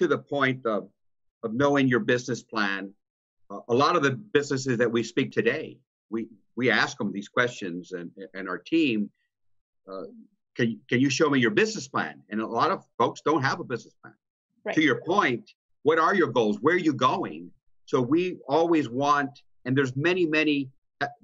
to the point of, of knowing your business plan, uh, a lot of the businesses that we speak today, we, we ask them these questions and, and our team, uh, can, can you show me your business plan? And a lot of folks don't have a business plan. Right. To your point, what are your goals? Where are you going? So we always want, and there's many, many,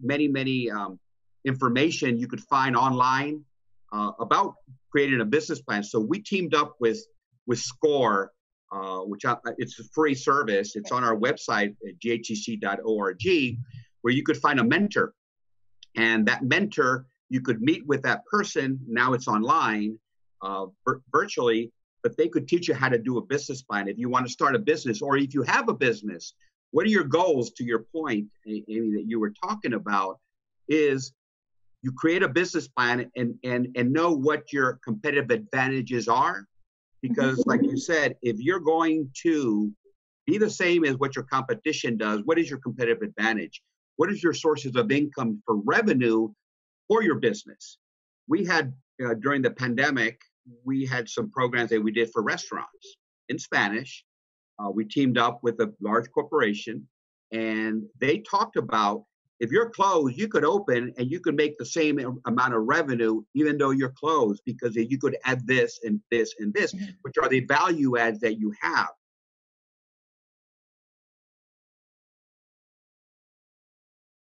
many, many um, information you could find online uh, about creating a business plan. So we teamed up with with SCORE, uh, which I, it's a free service. It's on our website at ghcc.org, where you could find a mentor, and that mentor you could meet with that person. Now it's online, uh, vir- virtually, but they could teach you how to do a business plan if you want to start a business or if you have a business. What are your goals? To your point, Ammie, that you were talking about, is you create a business plan and and and know what your competitive advantages are because like you said if you're going to be the same as what your competition does what is your competitive advantage? What is your sources of income for revenue for your business? We had uh, during the pandemic we had some programs that we did for restaurants in spanish. Uh, we teamed up with a large corporation and they talked about if you're closed, you could open and you could make the same amount of revenue even though you're closed because you could add this and this and this, mm-hmm. which are the value adds that you have.